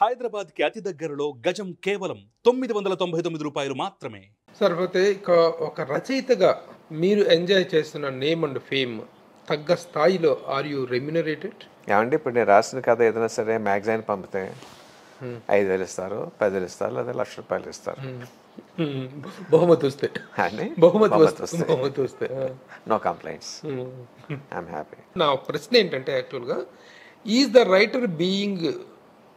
హైదరాబాద్కి అతి దగ్గరలో గజం కేవలం తొమ్మిది వందల తొంభై తొమ్మిది రూపాయలు మాత్రమే. సరిపోతే ఇక ఒక రచయితగా మీరు ఎంజాయ్ చేస్తున్న నేమ్ అండ్ ఫేమ్ తగ్గ స్థాయిలో ఆర్ యూ రెమ్యునరేటెడ్ ఏమంటే ఇప్పుడు నేను రాసిన కథ ఏదైనా సరే మ్యాగజైన్ పంపితే ఐదు వేలు ఇస్తారు పదివేలు ఇస్తారు లేదా లక్ష రూపాయలు ఇస్తారు. బహుమతి వస్తే. బహుమతి వస్తే బహుమతి వస్తే. నో కంప్లైంట్స్ ఐఎమ్ హ్యాపీ నా ప్రశ్న ఏంటంటే యాక్చువల్గా is the writer being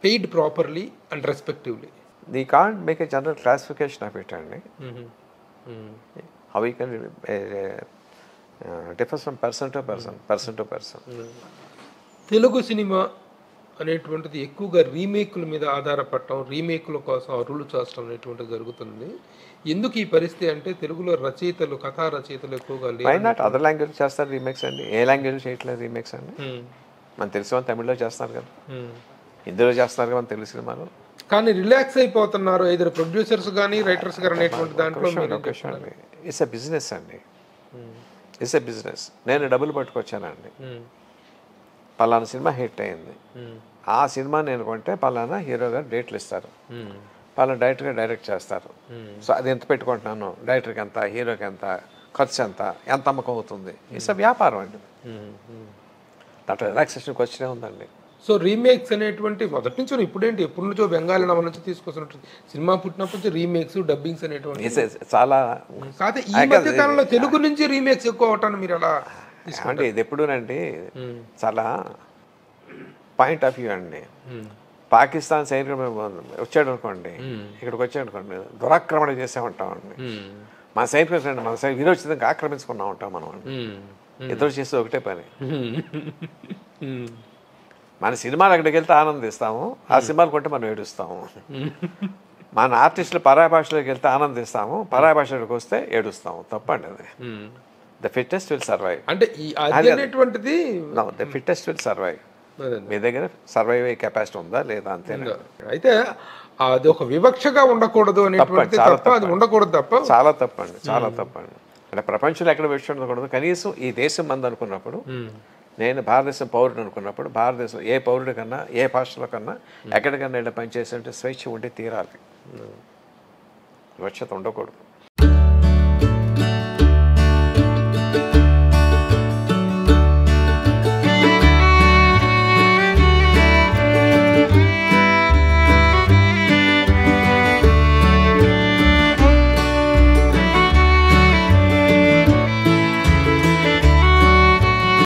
paid properly and respectively నీ can't make a general classification of it అండి how you can difference from person to person person to person Telugu cinema అనేటువంటిది ఎక్కువగా రీమేకుల మీద ఆధారపడటం రీమేకుల కోసం అరువులు చాచడం అనేటువంటిది జరుగుతుంది. ఎందుకు ఈ పరిస్థితి అంటే తెలుగులో రచయితలు కథా రచయితలు ఎక్కువగా నాట్ అదర్ లాంగ్వేజ్ చేస్తారు రీమేక్స్ అండి? ఏ లాంగ్వేజ్ చేయట్లేదు రీమేక్స్ అండి? Hmm. మనకు తెలిసి తమిళ్ళో చేస్తున్నారు కదా. హిందీలో చేస్తున్నారు కదా తెలుగు సినిమాలు. కానీ రిలాక్స్ అయిపోతున్నారు ఇద్దరు ప్రొడ్యూసర్స్ కానీ రైటర్స్ కానీ అనేటువంటి దాంట్లో ఇట్స్ ఎ బిజినెస్ అండి. ఇట్స్ ఎ బిజినెస్ నేను డబ్బులు పట్టుకొచ్చానండి Hmm. పలానా సినిమా హిట్ అయింది. Hmm. ఆ సినిమా నేను కొంటే పలానా హీరో గారు డేట్లు ఇస్తారు. Hmm. పలానా డైరెక్టర్గా డైరెక్ట్ చేస్తారు. సో అది ఎంత పెట్టుకుంటున్నాను? డైరెక్టర్కి ఎంత? హీరోకి ఎంత? ఖర్చు ఎంత? ఎంత అమ్మకం అవుతుంది? ఇట్స్ వ్యాపారం అండి. దాంట్లో రిలాక్సేషన్కి వచ్చినే ఉందండి సో రీమేక్స్ అనేటువంటి మొదటి నుంచి. ఇప్పుడేంటి? ఎప్పటి నుంచో బెంగాలీ నవల నుంచి తీసుకొస్తున్నట్టు సినిమా పుట్టినప్పటి నుంచి రీమేక్స్ డబ్బింగ్స్ అనేటువంటి చాలా కాకపోతే ఈ మధ్య కాలంలో తెలుగు నుంచి రీమేక్స్ ఎక్కువ అవటాన్ని మీరు అలా అంటే ఇది ఎప్పుడునండి చాలా పాయింట్ ఆఫ్ వ్యూ అండి. పాకిస్తాన్ సైనికుడు వచ్చాడు అనుకోండి ఇక్కడికి వచ్చాడు అనుకోండి దురాక్రమణ చేసే ఉంటామండి మన సైనికులు రండి మన సైనికులు విరోచితంగా ఆక్రమించుకున్నా ఉంటాం మనం ఇద్దరు చేస్తే ఒకటే పని. మన సినిమాలు అక్కడికి వెళ్తే ఆనందిస్తాము. ఆ సినిమాలు కొంటే మనం ఏడుస్తాము. మన ఆర్టిస్టులు పరాయ భాషలోకి వెళ్తే ఆనందిస్తాము. పరాయ భాషలోకి వస్తే ఏడుస్తాము. తప్పండి అది. ద ఫిట్టెస్ట్ విల్ సర్వైవ్ అంటే అనేటువంటిది ద ఫిట్టెస్ట్ విల్ సర్వైవ్. మీ దగ్గర సర్వైవ్ అయ్యే కెపాసిటీ ఉందా లేదా అంతేనా అయితే అది ఒక వివక్షగా ఉండకూడదు అనేటువంటి తప్ప అది ఉండకూడదు తప్ప చాలా తప్పండి చాలా తప్పండి. అంటే ప్రపంచంలో ఎక్కడ విషయం ఉండకూడదు. కనీసం ఈ దేశం మంది అనుకున్నప్పుడు నేను భారతదేశం పౌరుడు అనుకున్నప్పుడు భారతదేశం ఏ పౌరుడి కన్నా ఏ భాషలో కన్నా ఎక్కడికన్నా వెళ్ళి పనిచేసే స్వేచ్ఛ ఉండి తీరాలి. వివక్షత ఉండకూడదు.